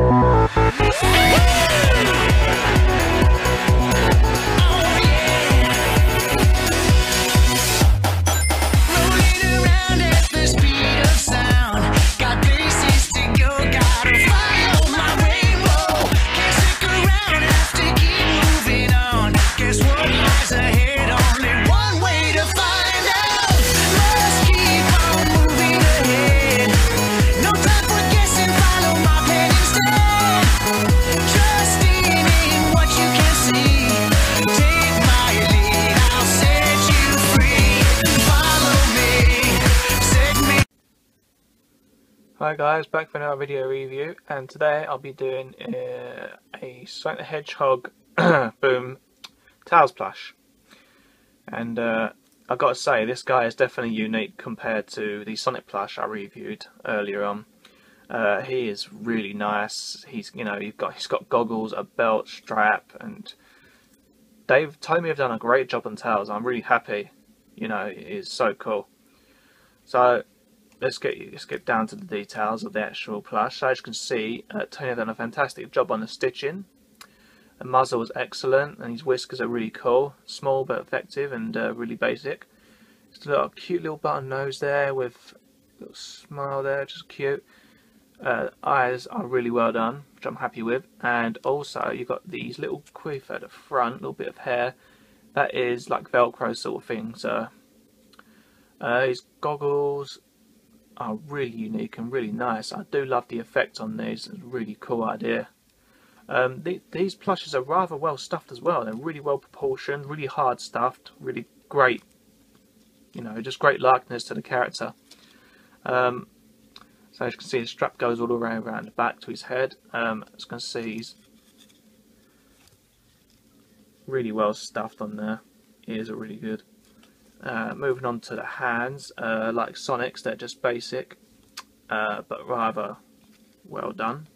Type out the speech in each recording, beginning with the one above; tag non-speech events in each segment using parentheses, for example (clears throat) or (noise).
Yeah! Hi guys, back for another video review and today I'll be doing uh, a Sonic the Hedgehog (clears throat) Boom Tails plush and uh, I've got to say this guy is definitely unique compared to the Sonic plush I reviewed earlier on. Uh, he is really nice, he's you know he's got he's got goggles, a belt, strap and they've told me they've done a great job on Tails, I'm really happy, you know, is so cool. So let's get let's get down to the details of the actual plush. As you can see, uh, TOMY done a fantastic job on the stitching. The muzzle was excellent, and his whiskers are really cool, small but effective, and uh, really basic. Just a little cute little button nose there with a little smile there, just cute. Uh, eyes are really well done, which I'm happy with, and also you've got these little quiff at the front, little bit of hair. That is like Velcro sort of thing. So uh, his goggles are really unique and really nice. I do love the effect on these. It's a really cool idea. Um, the, these plushes are rather well stuffed as well. They're really well proportioned, really hard stuffed, really great, you know, just great likeness to the character. Um, so as you can see, the strap goes all the way around the back to his head. Um, as you can see, he's really well stuffed on there. Ears are really good. Uh, moving on to the hands, uh, like Sonic's, they're just basic, uh, but rather well done.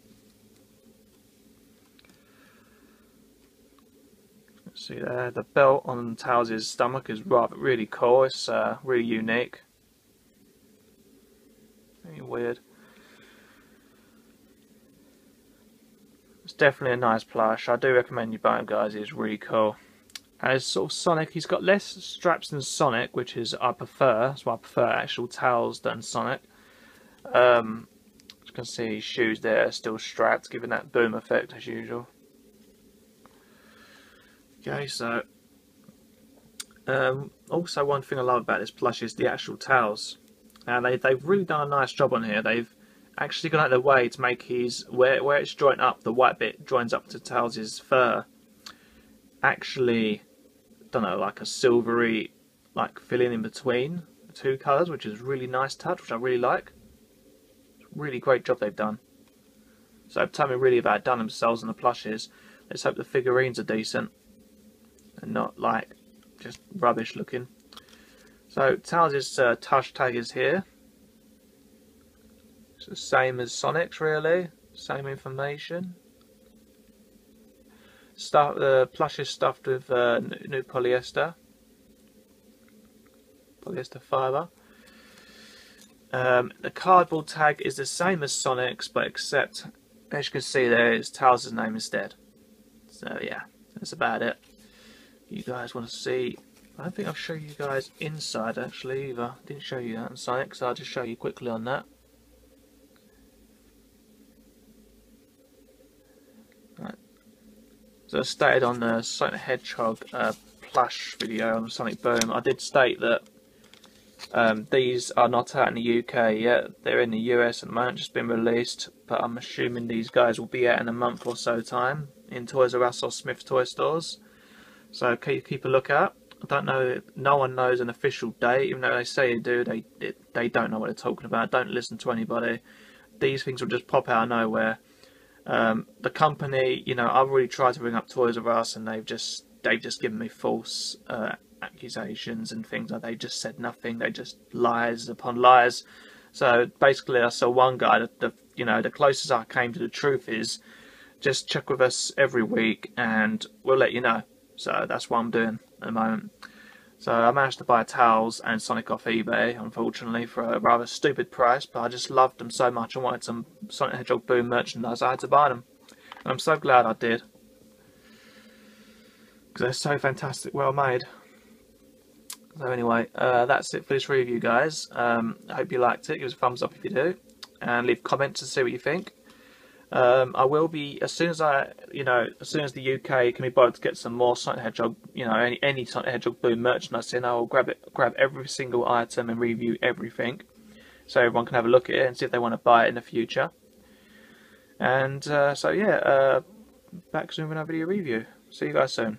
See there, the belt on Tails' stomach is rather really cool. It's uh, really unique. Very weird. It's definitely a nice plush. I do recommend you buy him, guys. It's really cool as sort of Sonic. He's got less straps than Sonic, which is I prefer. That's why I prefer actual Tails than Sonic. Um, as you can see, his shoes there are still strapped, giving that boom effect as usual. Okay, so um, also one thing I love about this plush is the actual towels. And they, they've really done a nice job on here. They've actually gone out of their way to make his, where, where it's joined up, the white bit joins up to Tails' fur actually, don't know, like a silvery, like filling in between the two colours, which is really nice touch, which I really like. Really great job they've done. So TOMY really about done themselves and the plushes. Let's hope the figurines are decent and not like just rubbish looking. So Tails' uh, touch tag is here. It's the same as Sonic's really, same information. Stuff, the plush is stuffed with uh, new polyester, polyester fibre. Um, the cardboard tag is the same as Sonic's, but except, as you can see there, it's name instead. So yeah, that's about it. You guys want to see, I don't think I'll show you guys inside actually either. Didn't show you that in Sonic, so I'll just show you quickly on that. So I stated on the Sonic Hedgehog uh, plush video on Sonic Boom, I did state that um, these are not out in the UK yet. They're in the US at the moment, just been released. But I'm assuming these guys will be out in a month or so time in Toys R Us or Smith Toy stores. So keep keep a lookout. I don't know. No one knows an official date, even though they say they do. They they don't know what they're talking about. Don't listen to anybody. These things will just pop out of nowhere. Um, the company, you know, I've really tried to bring up Toys R Us, and they've just they've just given me false uh, accusations and things. Like they just said nothing. They just lies upon lies. So basically, I saw one guy. That the you know the closest I came to the truth is just check with us every week, and we'll let you know. So that's what I'm doing at the moment. So I managed to buy Tails and Sonic off eBay, unfortunately, for a rather stupid price, but I just loved them so much and wanted some Sonic Hedgehog Boom merchandise, I had to buy them. And I'm so glad I did. Because they're so fantastic, well made. So anyway, uh, that's it for this review, guys. Um, I hope you liked it. Give us a thumbs up if you do. And leave comments to see what you think. Um, I will be as soon as I, you know, as soon as the UK can be bothered to get some more Sonic Hedgehog, you know, any any Sonic Hedgehog Boom merchandise in, I will grab it, grab every single item and review everything, so everyone can have a look at it and see if they want to buy it in the future. And uh, so yeah, uh, back soon with another video review. See you guys soon.